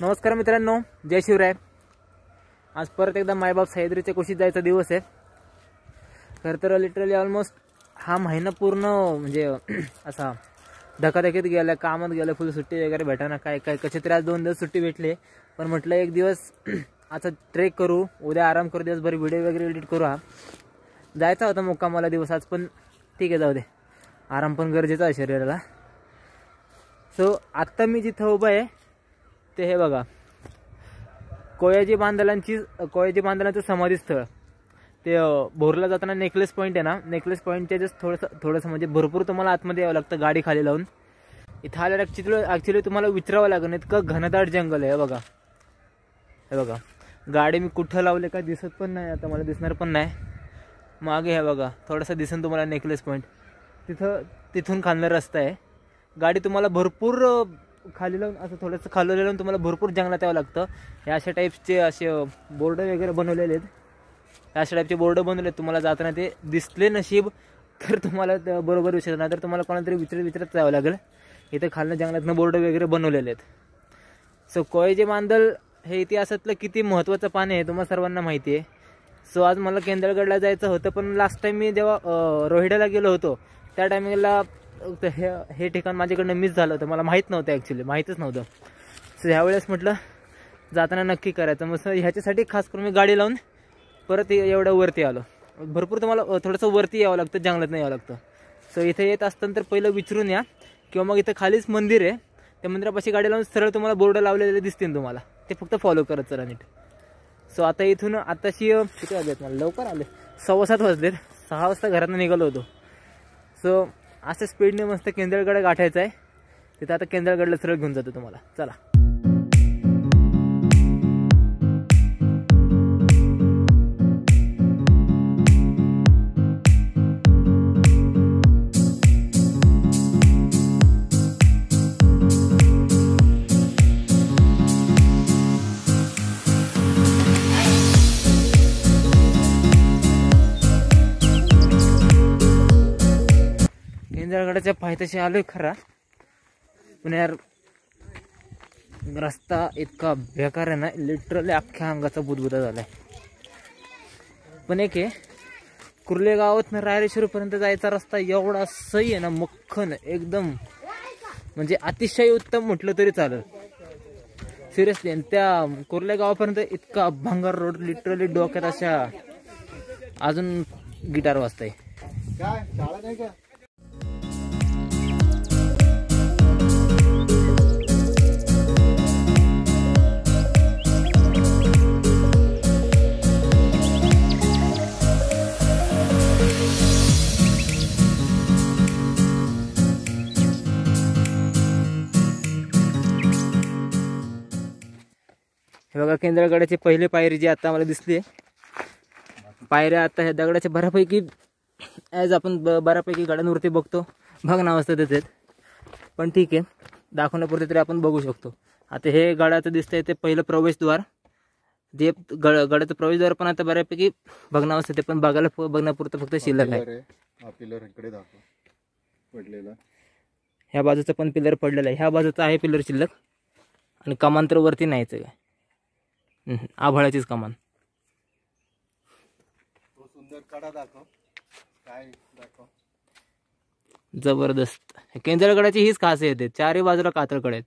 नमस्कार मित्रांनो जय शिवराय. आज परत एकदा मायबाप सह्याद्रीच्या कुशीत जायचा दिवस आहे. खरं तर लिटरली ऑलमोस्ट हा महिना पूर्ण म्हणजे असा धकाधकीत गेला कामात गेलं फुल सुट्टी वगैरे भेटाना काय काय कसे तरी आज दोन दिवस सुट्टी भेटली. पण म्हटलं एक दिवस आता ट्रेक करू उद्या आराम करू दिवसभर व्हिडिओ वगैरे एडिट करू हा. जायचा होता मुक्कामाला दिवस आज पण ठीक आहे जाऊ दे. आराम पण गरजेचा आहे शरीराला. सो आत्ता मी जिथं उभं आहे ते हे बघा. कोयाजी बांधलांची कोयाजी बांधलांचं समाधीस्थळ. ते भोरला जाताना नेकलेस पॉईंट आहे ना? नेकलेस पॉईंटच्या जस्ट थोडंसं थोडंसं म्हणजे भरपूर तुम्हाला आतमध्ये यावं लागतं गाडी खाली लावून. इथं आल्यावर ॲक्च्युली ॲक्च्युली तुम्हाला विचारावं लागेल इतकं घनदाट जंगल आहे बघा. हे बघा. गाडी मी कुठं लावले काय दिसत पण नाही आता मला दिसणार पण नाही. मागे हे बघा थोडासा दिसेल तुम्हाला नेकलेस पॉईंट तिथं तिथून खालनं रस्ता आहे. गाडी तुम्हाला भरपूर खाली लावून असं थोडंसं खाली लावून तुम्हाला भरपूर जंगलात यावं लागतं. हे अशा टाईपचे असे बोर्ड वगैरे बनवलेले आहेत. अशा टाईपचे बोर्ड बनवले आहेत तुम्हाला जाताना ते दिसले नशीब तर तुम्हाला बरोबर विचार नाही तर तुम्हाला कोणातरी विचारत विचारत जावं लागेल. इथं खालनं जंगलातनं बोर्ड वगैरे बनवलेले आहेत. सो कोयजे मांदल हे इतिहासातलं किती महत्त्वाचं पाणी आहे तुम्हाला सर्वांना माहिती आहे. सो आज मला केंद्रगडला जायचं होतं पण लास्ट टाईम मी जेव्हा रोहिड्याला गेलो होतो त्या टायमिंगला हे हे ठिकाण माझ्याकडनं मिस झालं होतं. मला माहीत नव्हतं ॲक्च्युली माहीतच नव्हतं. सो ह्यावेळेस म्हटलं जाताना नक्की करायचं. मग सर ह्याच्यासाठी खास करून मी गाडी लावून परत एवढं वरती आलो. भरपूर तुम्हाला थोडंसं वरती यावं लागतं जंगलात नाही यावं लागतं. सो इथे येत असताना तर पहिलं विचारून या. किंवा मग इथं खालीच मंदिर आहे. त्या मंदिरापाशी गाडी लावून सरळ तुम्हाला बोर्ड लावलेले दिसतील तुम्हाला. ते फक्त फॉलो करत चला नीट. सो आता इथून आताशी किती वाजलेत मला? लवकर आले. सव्वा सात वाजलेत. सहा वाजता घरातून निघालो होतो. सो असं स्पीडने मस्त केंद्रगड गाठायचं आहे. तिथं आता केंद्रगडला सरळ घेऊन जातो तुम्हाला. चला. केंद्रगडाच्या पायथ्याशी आलोय खरा. पण यार रस्ता इतका बेकार आहे ना लिटरली अख्ख्या अंगाचा बुदबुदा झालाय. पण एक आहे कुर्ले गावातनं रायरेश्वरपर्यंत जायचा रस्ता एवढा सही आहे ना मक्खन एकदम. म्हणजे अतिशय उत्तम म्हटलं तरी चालेल. सिरियसली आणि त्या कुर्ले गावापर्यंत इतका भंगार रोड लिटरली डोक्यात अशा अजून गिटार वाजताय. बघा केंद्रगडाची पहिली पायरी जी आता मला दिसली पायऱ्या आता ह्या दगडाच्या बऱ्यापैकी ॲज आपण ब बऱ्यापैकी गडांवरती बघतो. भाग नावाजतं त्याचे पण ठीक आहे. दाखवण्यापुरते तरी आपण बघू शकतो. आता हे गडाचं दिसतंय ते पहिलं प्रवेशद्वार. जे गड गडाचं प्रवेशद्वार पण आता बऱ्यापैकी भग्नावस्थेत आहे. पण बघायला बघण्यापुरतं फक्त शिल्लक आहे. पडलेला. ह्या बाजूचं पण पिलर पडलेलं आहे. ह्या बाजूचं आहे पिलर शिल्लक. आणि कमान तर वरती नाहीच आहे. आभाळाचीच कमान. तो सुंदर कडा दाखव. काय दाखव? जबरदस्त. केंद्रगडाची हीच खासियत आहे. चारही बाजूला कातळकडे आहेत.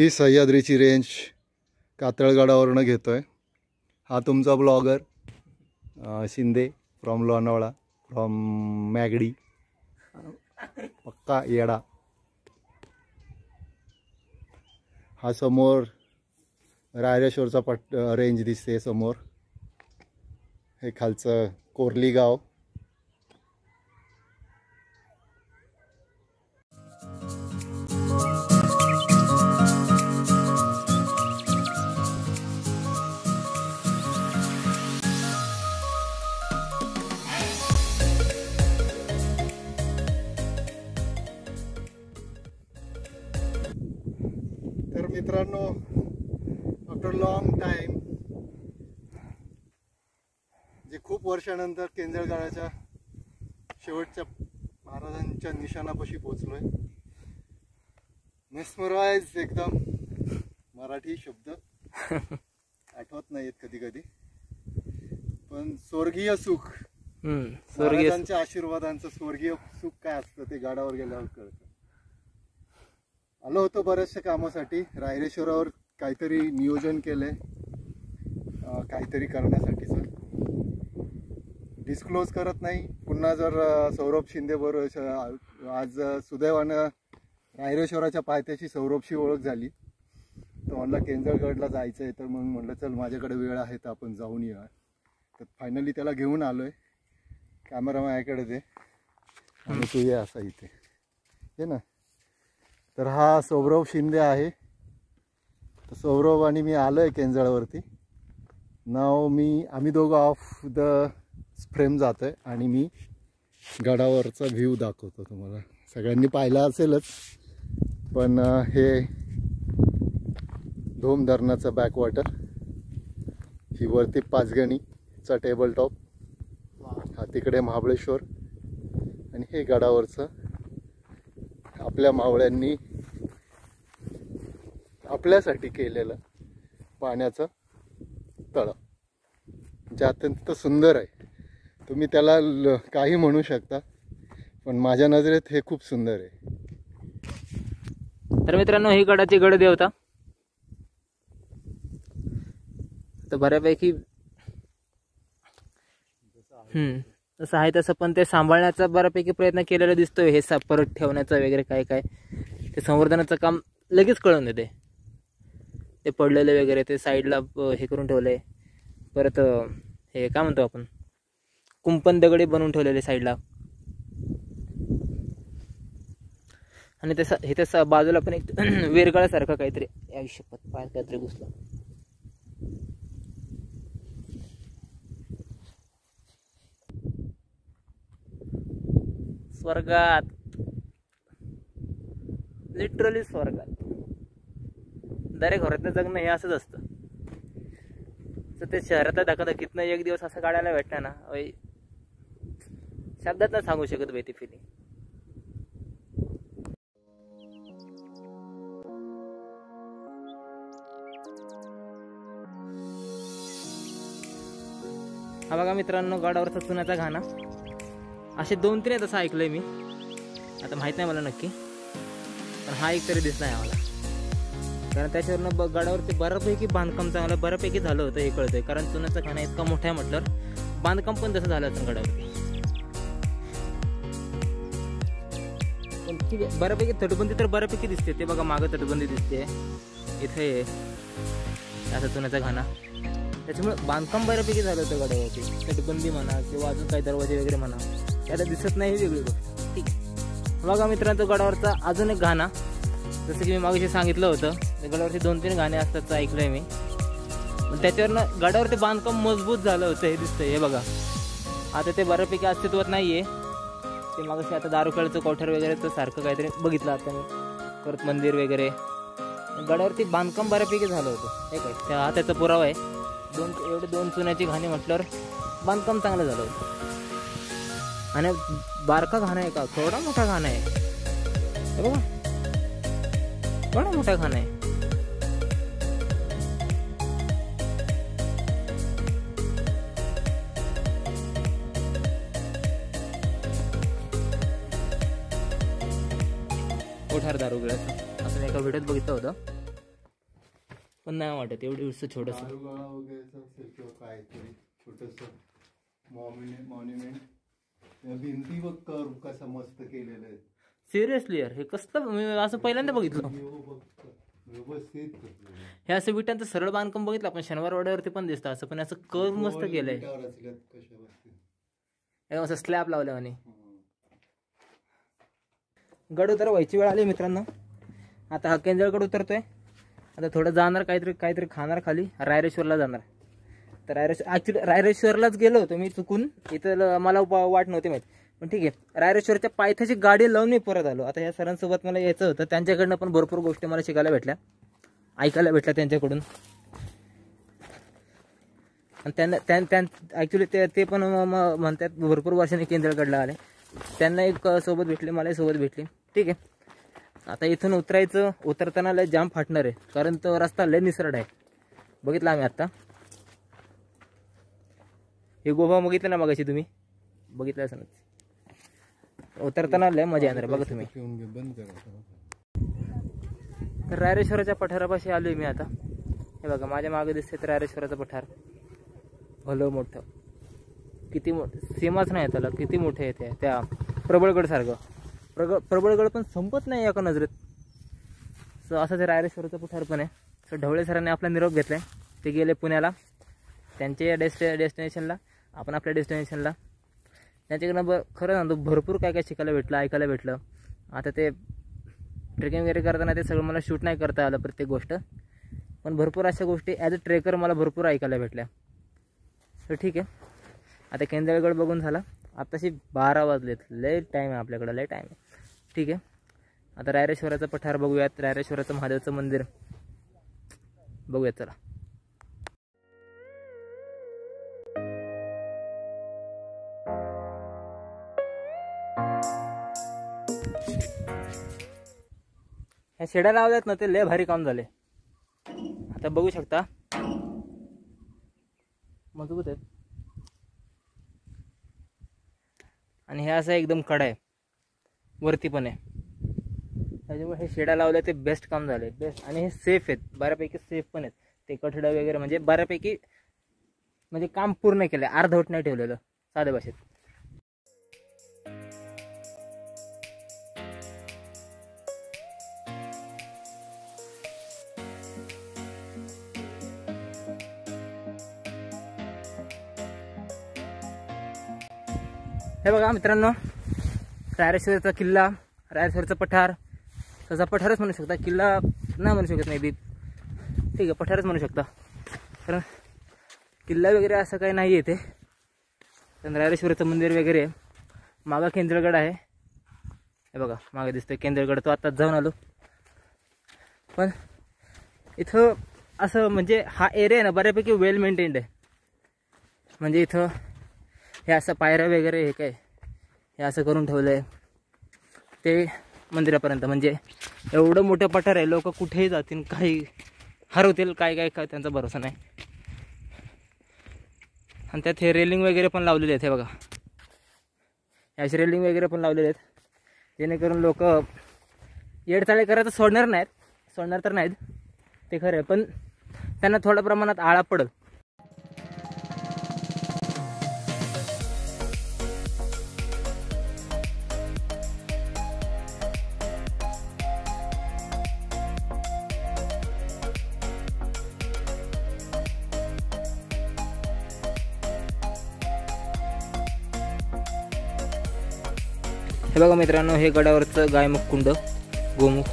ही सह्याद्रीची रेंज कातळगडावरनं आहे हा तुमचा blogger Shinde from Lonavala from मॅगडी. पक्का येडा. हा समोर रायरेश्वरचा पट रेंज दिसते समोर. हे खालचं कोरली गाव. मित्रांनो आफ्टर लॉंग टाइम जे खूप वर्षानंतर केंजळगाळाच्या शेवटच्या महाराजांच्या निशाणापाशी पोचलोय मेस्मराईज एकदम मराठी शब्द. आठवत नाहीत कधी कधी पण स्वर्गीय सुख. हम्म, स्वर्गीय महाराजांच्या आशीर्वादांचं स्वर्गीय सुख काय असतं ते गाडावर गेल्यावर कळतं. आलो होतो बऱ्याचशा कामासाठी. रायरेश्वरावर काहीतरी नियोजन केलं आहे काहीतरी करण्यासाठीचं डिस्क्लोज करत नाही. पुन्हा जर सौरभ शिंदे बरोबर आज सुदैवानं रायरेश्वराच्या पायथ्याशी सौरभशी ओळख झाली. तर म्हणलं केंजळगडला जायचं आहे तर मग म्हणलं चल माझ्याकडे वेळ आहे तर आपण जाऊन येऊया. तर फायनली त्याला घेऊन आलोय. कॅमेरा माझ्याकडे दे आणि तू ये असा इथे. हे ना. तर हा सौरव शिंदे आहे. तर सौरव आणि मी आलो आहे केंजळवरती. नाव मी आम्ही दोघं ऑफ द फ्रेम जातो आहे आणि मी गडावरचा व्ह्यू दाखवतो तुम्हाला. सगळ्यांनी पाहिला असेलच. पण हे धोम धरणाचं बॅकवॉटर ही वरती पाचगणीचा टेबल टॉप हा तिकडे महाबळेश्वर. आणि हे गडावरचं आपल्या मावळ्यांनी आपल्यासाठी केलेलं पाण्याचं तळं. जे अत्यंत सुंदर आहे. तुम्ही त्याला ल- काही म्हणू शकता पण माझ्या नजरेत हे खूप सुंदर आहे. तर मित्रांनो ही गडाची गड देवता. तर बऱ्यापैकी हम्म तसं आहे तसं पण ते सांभाळण्याचा बऱ्यापैकी प्रयत्न केलेला दिसतोय. हे सा परत ठेवण्याचं वगैरे काय काय ते संवर्धनाचं काम लगेच कळून देते. ते पडलेले वगैरे ते साईडला हे करून ठेवलंय परत हे काय म्हणतो आपण? कुंपण दगडे बनवून ठेवलेले साईडला. आणि त्याचा हे त्याचा बाजूला पण एक वेरगळासारखं काहीतरी. आयुष्यपत पाय काहीतरी घुसला. स्वर्गात. लिटरली स्वर्गात. दरेक घरातनं जगणं हे असंच असतं. तर ते शहरातल्या धकाधकीतनं एक दिवस असं काढायला भेटणार ना शब्दात ना सांगू शकत बाई ती फिलिंग हा बघा मित्रांनो गडावरचा चुन्याचा घाणा. असे दोन तीन आहेत असं ऐकलंय मी. आता माहीत नाही मला नक्की. पण हा एक तरी दिसला आहे मला कारण त्याच्यावरनं ब गडावरती बऱ्यापैकी बांधकाम चांगलं बऱ्यापैकी झालं होतं हे कळतंय. कारण चुनाचा खाना इतका मोठा आहे म्हटलं बांधकाम पण तसं झालं असं गडावरती पण ठीक आहे बऱ्यापैकी तटबंदी तर बऱ्यापैकी दिसते. ते बघा मागं तटबंदी दिसते. इथे आहे. असा चुनाचा घाणा त्याच्यामुळे बांधकाम बऱ्यापैकी झालं होतं गडावरती. तटबंदी म्हणा किंवा अजून काही दरवाजे वगैरे म्हणा. त्याला दिसत नाही ही वेगळी गोष्ट. ठीक आहे. बघा मित्रांनो गडावरचा अजून एक घाणा. जसं की मी मागाशी सांगितलं होतं गडावरती दोन तीन गाणे असतात ऐकलंय मी. पण त्याच्यावरनं गडावरती बांधकाम मजबूत झालं होतं हे दिसतंय हे बघा. आता ते बऱ्यापैकी अस्तित्वात नाही आहे ते मागाशी आता दारुखेळचं कोठार वगैरे तर सारखं काहीतरी बघितलं आता मी. परत मंदिर वगैरे. गडावरती बांधकाम बऱ्यापैकी झालं होतं. हे काय? त्या हा त्याचा पुरावा आहे. दोन एवढे दोन चुन्याची घाणी म्हटल्यावर बांधकाम चांगलं झालं होतं. आणि बारका घाणं आहे का? थोडा मोठा घाणं आहे. बघा. थोडा मोठा घाणा आहे कोठार दारू गिळाचं असं एका व्हिडिओत बघितलं होतं. पण नाही वाटत एवढं एवढं छोटस. छोटस. मॉन्युमेंट भिंती बघ कर्व कसा मस्त केलेलं आहे. सिरियसली यार हे कसलं मी असं पहिल्यांदा बघितलं. व्यवस्थित. हे असं विटांचं सरळ बांधकाम बघितलं आपण शनिवार वाड्यावरती पण दिसतं. असं पण असं कर्व मस्त केलंय. विटावर असल्यात कशावरती. एकदम असं स्लॅब लावलं म्हणे. गड उतर व्हायची वेळ आली मित्रांनो. आता हा केंजळगड उतरतोय. आता थोडं जाणार काहीतरी काहीतरी खाणार खाली. रायरेश्वरला जाणार. तर रायरेश्वर ॲक्च्युली रायरेश्वरलाच गेलो होतो मी चुकून. इथं ल- मला वा- वाट नव्हती माहीत. पण ठीक आहे. रायरेश्वरच्या पायथ्याची गाडी लावून मी परत आलो. आता या सरांसोबत मला यायचं होतं. त्यांच्याकडनं पण भरपूर गोष्टी मला शिकायला भेटल्या. ऐकायला भेटल्या त्यांच्याकडून. आणि त्यांना त्यां ॲक्च्युली ते ते पण म्हणतात भरपूर वर्षांनी केंद्रकडला आले. त्यांना एक सोबत भेटली मलाही सोबत भेटली. ठीक आहे. आता इथून उतरायचं उतरताना लय जाम फाटणार आहे. कारण तो रस्ता लय निसरड आहे. बघितला आम्ही आत्ता. हे गोवा बघितलं ना मागायची तुम्ही? बघितलं असं उतरताना लय मजा येणार बघा तुम्ही. तर रायरेश्वराच्या पठारापाशी आलोय मी आता. हे बघा माझ्या मागे दिसते तर रायरेश्वराचं पठार. भलं मोठं. किती मोठं सीमाच नाही त्याला किती मोठे आहे ते त्या प्रबळगडसारखं प्रग प्रबळगड पण संपत नाही एका नजरेत. सो असं ते रायरेश्वराचं पठार पण आहे. सो ढवळे सरांनी आपला निरोप घेतला आहे ते गेले पुण्याला. त्यांच्या डेस्टे डेस्टिनेशनला. आपण आपल्या डेस्टिनेशनला. त्यांच्याकडनं ब खरं सांगतो भरपूर काय काय शिकायला भेटलं ऐकायला भेटलं. आता ते ट्रेकिंग वगैरे करताना ते सगळं मला शूट नाही करता आलं प्रत्येक गोष्ट. पण भरपूर अशा गोष्टी ॲज अ ट्रेकर मला भरपूर ऐकायला भेटल्या. तर ठीक आहे. आता केंद्रगड बघून झाला. आत्ताशी बारा वाजलेत. लय टाईम आहे आपल्याकडं लय टाईम आहे. ठीक आहे. आता रायरेश्वराचं पठार बघूयात. रायरेश्वराचं महादेवचं मंदिर. बघूयात चला. ह्या शेड्या लावल्यात ना ते लय भारी काम झाले. आता बघू शकता. मजबूत आहेत. आणि हे असं एकदम कडा आहे. वरती पण आहे. त्याच्यामुळे हे शेडा लावल्या ते बेस्ट काम झाले. बेस्ट आणि हे सेफ आहेत. बऱ्यापैकी सेफ पण आहेत. ते कठडा वगैरे म्हणजे बऱ्यापैकी म्हणजे काम पूर्ण केलं आहे अर्धवट नाही ठेवलेलं. साध्या भाषेत. हे बघा मित्रांनो रायरेश्वरचा किल्ला रायरेश्वरचा पठार. तसा पठारच म्हणू शकता किल्ला नाही म्हणू शकत नाही बी ठीक आहे पठारच म्हणू शकता. कारण किल्ला वगैरे असं काही नाही आहे ते कारण रायरेश्वरचं मंदिर वगैरे मागं केंद्रगड आहे. हे बघा मागे दिसतोय केंद्रगड तो आत्ताच जाऊन आलो. पण इथं असं म्हणजे हा एरिया आहे ना बऱ्यापैकी वेल मेंटेन्ड आहे. म्हणजे इथं हे असं पायऱ्या वगैरे हे काय हे असं करून ठेवलं आहे ते मंदिरापर्यंत. म्हणजे एवढं मोठं पठार आहे लोक कुठेही जातील काही हरवतील काय काय काय त्यांचा भरोसा नाही. आणि त्यात हे रेलिंग वगैरे पण लावलेले आहेत हे बघा. हे रेलिंग वगैरे पण लावलेले आहेत. जेणेकरून लोक येडचाळे करायचं सोडणार नाहीत. सोडणार तर नाहीत. ते खरं आहे. पण त्यांना थोड्या प्रमाणात आळा पडेल. हे बघा मित्रांनो हे गडावरचं गायमुख कुंड गोमुख.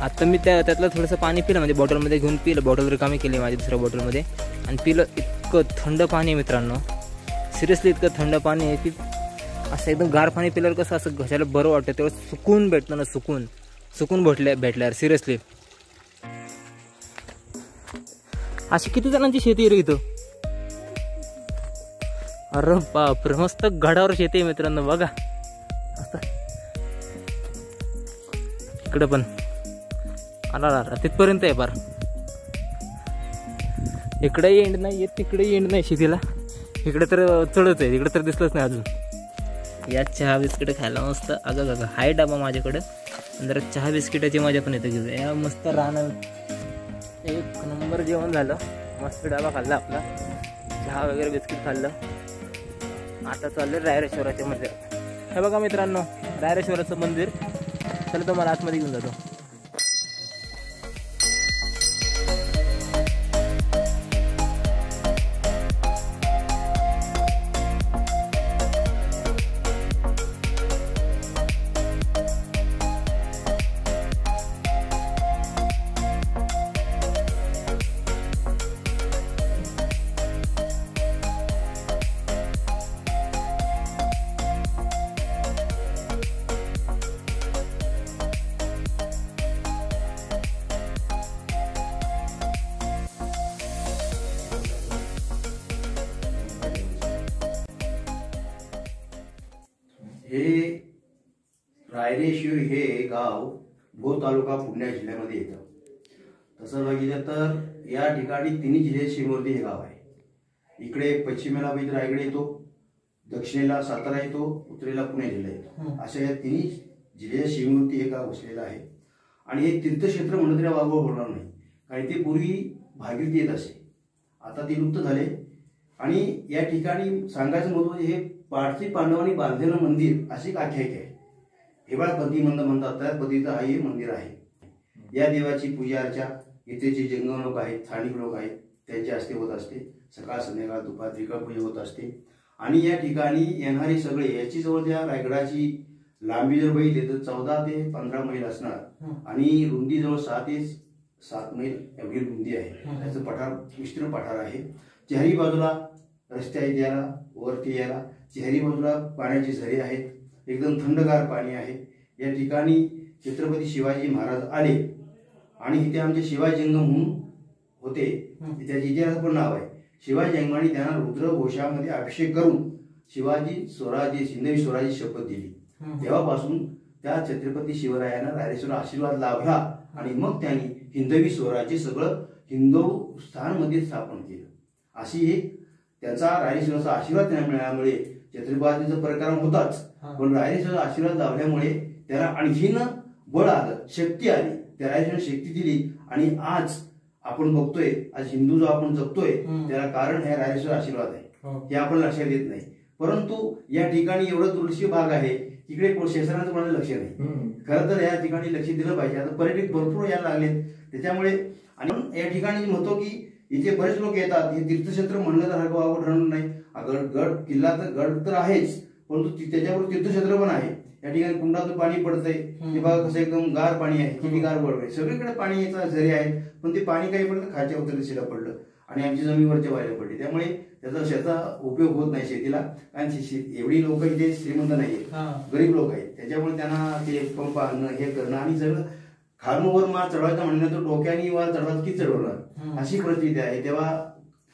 आता मी त्या त्यातलं थोडंसं पाणी पिलं म्हणजे बॉटलमध्ये घेऊन पिलं. बॉटल रिकामी केली माझी दुसऱ्या बॉटलमध्ये. आणि पिलं इतकं थंड पाणी आहे मित्रांनो. सिरियसली इतकं थंड पाणी आहे की असं एकदम गार पाणी पिल्यावर कसं असं घशाला बरं वाटतं तेव्हा सुकून भेटतं ना सुकून. सुकून भेटल्या भेटल्यावर सिरियसली. अशी किती जणांची शेती रे इथं? अरे बापरे मस्त गडावर शेती आहे मित्रांनो बघा. मस्त इकडं पण. आला आला तिथपर्यंत आहे बार. इकडे एंड नाही येत तिकडे एंड नाही शेतीला. इकडे तर चढच आहे इकडे तर दिसलंच नाही अजून. या चहा बिस्किट खायला मस्त. अगं अगं हाय डबा माझ्याकडं. जरा चहा बिस्किटाची मजा पण येते घेऊ या मस्त राहणं एक नंबर जेवण झालं. मस्त डबा खाल्ला आपला. चहा वगैरे बिस्किट खाल्लं. आता चाललं रायरेश्वराचे मंदिर हे बघा मित्रांनो रायरेश्वराचं मंदिर. चला तुम्हाला आतमध्ये घेऊन जातो. रायरेश्वर हे गाव भोर तालुका पुणे जिल्ह्यामध्ये येतं. तसं बघितलं तर या ठिकाणी तिन्ही जिल्हे सीमेवरती हे गाव आहे. इकडे पश्चिमेला बघितलं रायगड येतो दक्षिणेला सातारा येतो उत्तरेला पुणे जिल्हा येतो. अशा या तिन्ही जिल्ह्याच्या सीमेवरती हे गाव वसलेलं आहे. आणि हे तीर्थक्षेत्र म्हणलं तरी वागवळ होणार नाही. कारण ते पूर्वी भागीरथी येत असे. आता ते लुप्त झाले. आणि या ठिकाणी सांगायचं महत्त्व म्हणजे हे पारसी पांडवांनी बांधलेलं मंदिर अशी एक आख्यायिका आहे. हेवाळ पती मंद म्हणतात त्या पतीचं हा हे मंदिर आहे. या देवाची पूजा अर्चा इथे जे जंगम लोक आहेत स्थानिक लोक आहेत त्यांचे हस्ते होत असते. सकाळ संध्याकाळ दुपार त्रिकाळ पूजा होत असते. आणि या ठिकाणी येणारे सगळे याची जवळ त्या रायगडाची लांबी जर बघितली तर चौदा ते पंधरा मैल असणार. आणि रुंदी जवळ सहा ते सात मैल एवढी रुंदी आहे. त्याचं पठार विस्तीर्ण पठार आहे. चेहरी बाजूला रस्ते आहेत याला वरती याला. चेहरी बाजूला पाण्याची झरे आहेत. एकदम थंडगार पाणी आहे. या ठिकाणी छत्रपती शिवाजी महाराज आले. आणि इथे आमचे शिवाजी जंगम म्हणून होते. त्याचे इतिहास पण नाव आहे. शिवाजी जंगमाने त्यांना रुद्र घोषामध्ये अभिषेक करून शिवाजी स्वराजी सिंधवी स्वराजी शपथ दिली. तेव्हापासून त्या छत्रपती शिवरायांना रायरेश्वर आशीर्वाद लाभला आणि मग त्यांनी हिंदवी स्वराज्य सगळं हिंदुस्थानमध्ये स्थापन केलं. अशी एक त्यांचा रायरेश्वराचा आशीर्वाद त्यांना मिळाल्यामुळे छत्रपतीचा परिक्रम होताच. पण रायरेश्वराचा आशीर्वाद लाभल्यामुळे त्याला आणखीन बळ आलं शक्ती आली. त्या रायरेश्वर शक्ती दिली आणि आज आपण बघतोय आज हिंदू जो आपण जगतोय त्याला कारण हे रायरेश्वर आशीर्वाद आहे. हे. आपण लक्षात येत नाही. परंतु या ठिकाणी एवढं दुर्लक्ष भाग आहे इकडे कोण शासनाचं कोणाला लक्ष नाही. खरं तर या ठिकाणी लक्ष दिलं पाहिजे. आता पर्यटक भरपूर यायला लागलेत. त्याच्यामुळे आणि या ठिकाणी म्हणतो की इथे बरेच लोक येतात. हे तीर्थक्षेत्र म्हणलं तर हरकं वावड राहणार नाही. गड गड किल्ला तर गड तर आहेच परंतु ती- त्याच्यावर तीर्थक्षेत्र पण आहे. या ठिकाणी कुंडातून पाणी पडतंय. ते बघा कसं एकदम गार पाणी आहे. किती गार पडतंय सगळीकडे पाणी याचा झरे आहेत पण ते पाणी काही पडलं खालच्या शिला पडलं आणि आमची जमिनीवरच्या बाहेर पडली. त्यामुळे त्याचा शेता उपयोग होत नाही शेतीला. कारण एवढी लोक इथे श्रीमंत नाहीये गरीब लोक आहेत. त्याच्यामुळे त्यांना ते पंप आणणं हे करणं आणि सगळं खालून वर माल चढवायचं म्हणलं तर डोक्याने वर चढवायचं की चढवणार? अशी परिस्थिती आहे. तेव्हा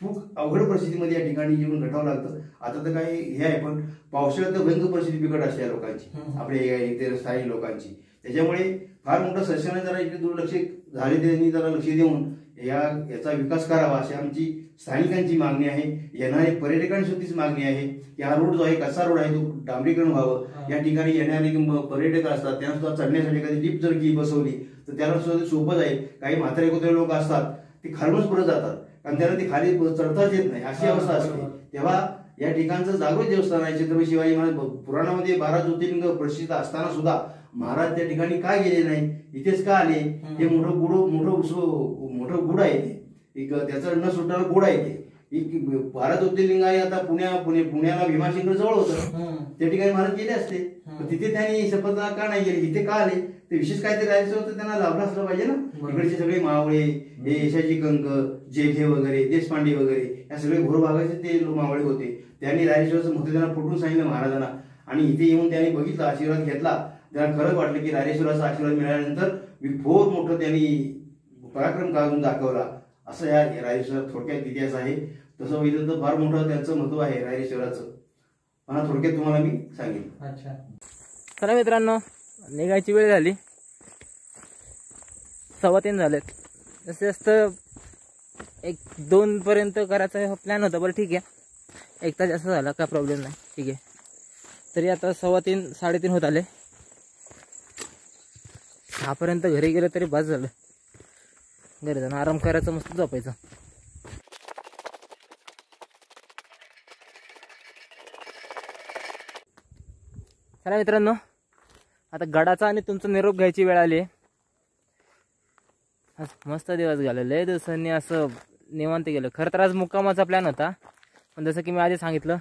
खूप अवघड परिस्थितीमध्ये या ठिकाणी येऊन घटावं लागतं. आता तर काही हे आहे पण पावसाळ्यात तर भयंकर परिस्थिती बिकट असते या लोकांची. आपल्या या इथे स्थानिक लोकांची. त्याच्यामुळे फार मोठं शासनाने जरा इथे दुर्लक्ष झाले त्यांनी जरा लक्ष देऊन या याचा विकास करावा अशी आमची स्थानिकांची मागणी आहे. येणारे पर्यटकांची सुद्धीच मागणी आहे. की हा रोड जो आहे कसा रोड आहे तो डांबरीकरण व्हावं. या ठिकाणी येणारे पर्यटक असतात त्यांना सुद्धा चढण्यासाठी एखादी लिफ्ट जर की बसवली तर त्याला सुद्धा सोपं जाईल काही म्हातारे कुत्रे लोक असतात ते खालूनच पुढे जातात. कारण त्यांना ते खाली चढताच येत नाही अशी अवस्था असते. तेव्हा या ठिकाणचं जागृत देवस्थान आहे छत्रपती शिवाजी महाराज. पुराणामध्ये बारा ज्योतिर्लिंग प्रसिद्ध असताना सुद्धा महाराज त्या ठिकाणी का गेले नाही? इथेच का आले? हे. मोठं गुड मोठं मोठं गुड आहे ते. एक त्याचं न सुटणारं गुड आहे ते. एक बारा ज्योतिर्लिंग आहे आता पुण्या पुणे पुण्याला भीमाशंकर जवळ होतं. त्या ठिकाणी महाराज गेले असते. तिथे त्यांनी शपथला का नाही गेले? इथे का आले? ते विशेष काहीतरी राहायचं होतं त्यांना लाभलं असलं पाहिजे ना. इकडचे सगळे मावळे हे यशाची कंक जेठे वगैरे देशपांडे वगैरे या सगळे भूभागाचे ते लो- मावळे होते. त्यांनी रायरेश्वरचं महत्त्व त्यांना फुटून सांगितलं महाराजांना. आणि इथे येऊन त्यांनी बघितलं आशीर्वाद घेतला. त्यांना खरंच वाटलं की रायरेश्वराचा आशीर्वाद मिळाल्यानंतर मी भोर मोठं त्यांनी पराक्रम काढून दाखवला. असं या रायरेश्वर थोडक्यात इतिहास आहे. तसं बघितलं तर फार मोठं त्यांचं महत्त्व आहे रायरेश्वराचं मला थोडक्यात तुम्हाला मी सांगेन. अच्छा. चला मित्रांनो निघायची वेळ झाली. सव्वा तीन झालेत. जास्तीत जास्त एक दोन पर्यंत करायचा प्लॅन होता बरं ठीक आहे. एक तास जास्त झाला काय प्रॉब्लेम नाही. ठीक आहे. तरी आता सव्वा तीन साडेतीन होत आले. सहापर्यंत घरी गेलं तरी बस झालं. घरी जाणं. आराम करायचं मस्त झोपायचं. चला मित्रांनो आता गडाचा आणि तुमचा निरोप घ्यायची वेळ आली आज मस्त दिवस गेला. लय दिवसांनी असं निवांत गेलं. खरं तर आज मुक्कामाचा प्लॅन होता. पण जसं की मी आधी सांगितलं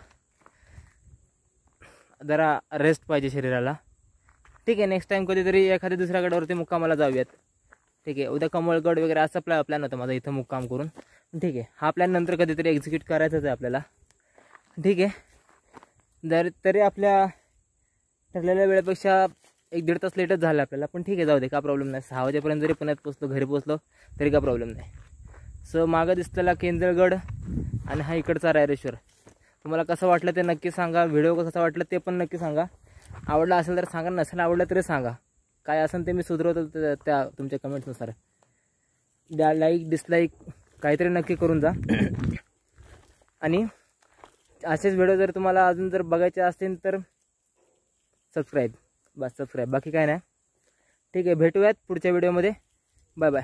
जरा रेस्ट पाहिजे शरीराला. ठीक आहे नेक्स्ट टाइम कधीतरी एखाद्या दुसऱ्या गडावरती मुक्कामाला जाऊयात. ठीक आहे. उद्या कमळगड वगैरे असा प्लॅ प्लॅन होता माझा इथं मुक्काम करून. ठीक आहे. हा प्लॅन नंतर कधीतरी एक्झिक्यूट करायचाच आहे आपल्याला. ठीक आहे. जर तरी आपल्या ठरलेल्या वेळेपेक्षा एक दीड तास लेटच झालं आपल्याला पण ठीक आहे जाऊ दे का प्रॉब्लेम नाही. सहा वाजेपर्यंत जरी पुण्यात पोचलो घरी पोचलो तरी का प्रॉब्लेम नाही. सो मागं दिसलेला केंद्रगड आणि हा इकडचा रायरेश्वर. तुम्हाला कसं वाटलं ते नक्की सांगा. व्हिडिओ कसा वाटलं ते पण नक्की सांगा. आवडला असेल तर सांगा नसेल आवडलं तरी सांगा. काय असेल ते मी सुधरवतो त्या- तुमच्या कमेंट्सनुसार द्या लाईक डिसलाईक काहीतरी नक्की करून जा. आणि असेच व्हिडिओ जर तुम्हाला अजून जर बघायचे असतील तर सबस्क्राईब बस सबस्क्राईब बाकी काय नाही. ठीक आहे भेटूयात पुढच्या व्हिडिओमध्ये बाय बाय